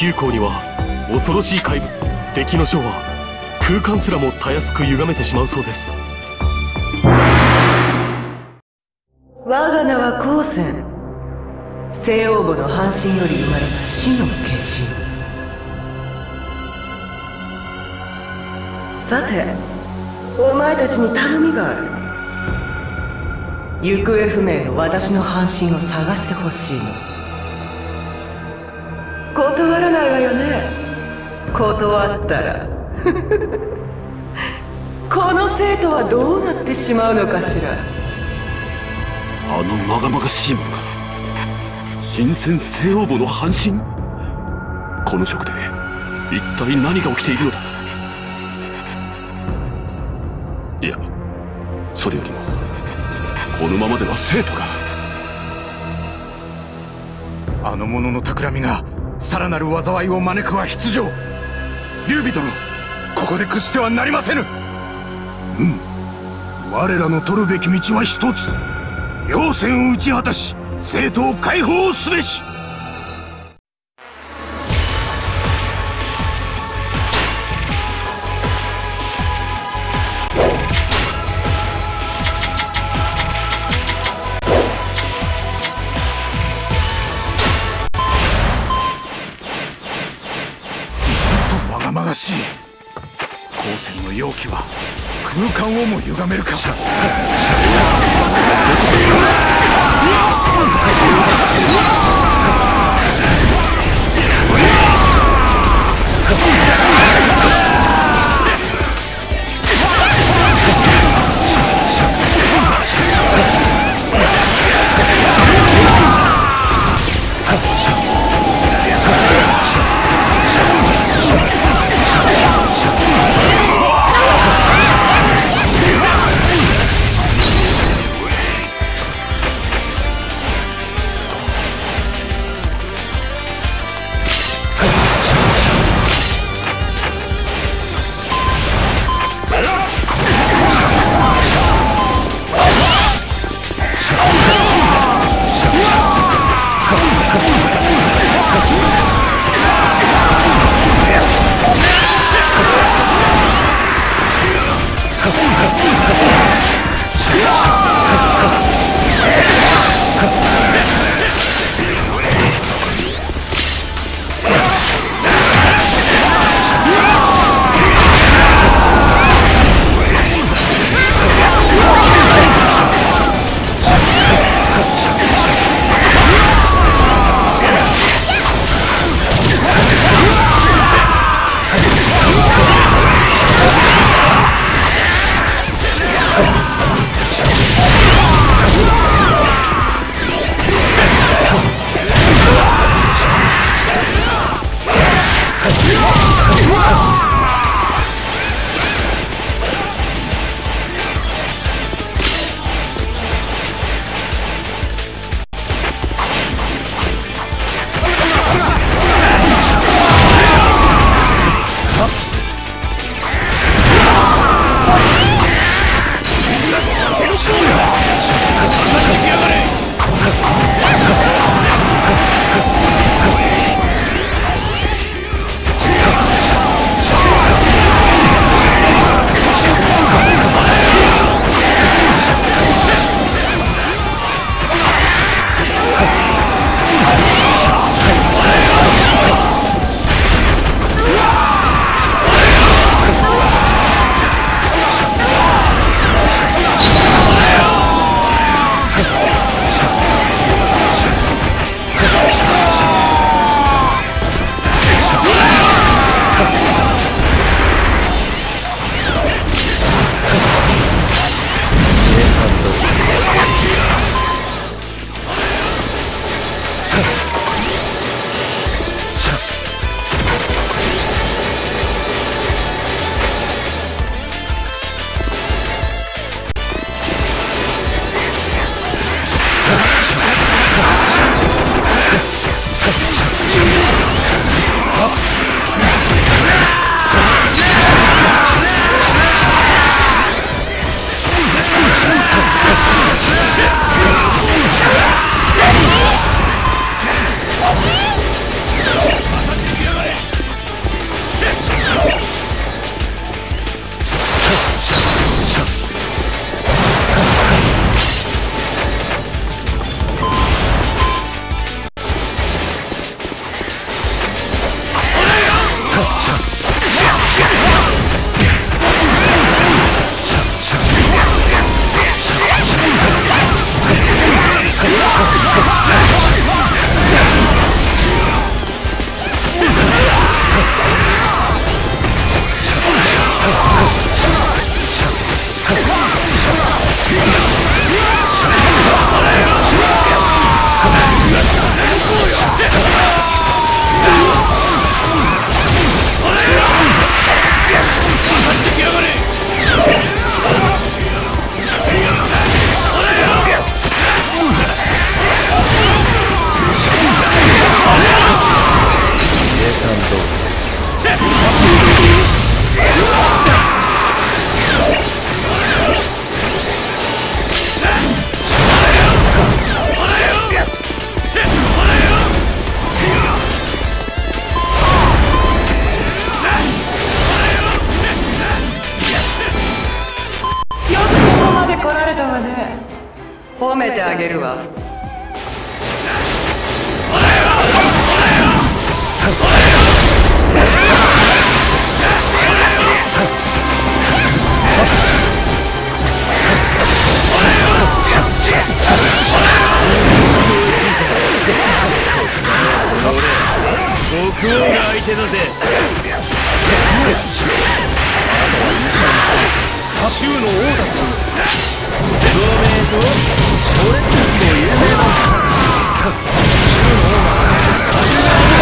球港には恐ろしい怪物敵の将は空間すらもたやすく歪めてしまうそうです。我が名は光線西王母の半身より生まれた死の化身。さてお前たちに頼みがある。行方不明の私の半身を探してほしいの。断ったら。この生徒はどうなってしまうのかしら。あのまがまがしいものが新鮮西王母の半身。この職で一体何が起きているのだ。いやそれよりもこのままでは生徒が。あの者の企みがさらなる災いを招くは必定劉備殿ここで屈してはなりませぬ。うん。我らの取るべき道は一つ。要戦を打ち果たし政党を解放すべし。狂気は空間をも歪めるか。Yeah. めてあげるわ。国王が相手だぜ州の王だ同盟と俺たちも有名だお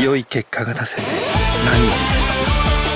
良い結果が出せて何よりです。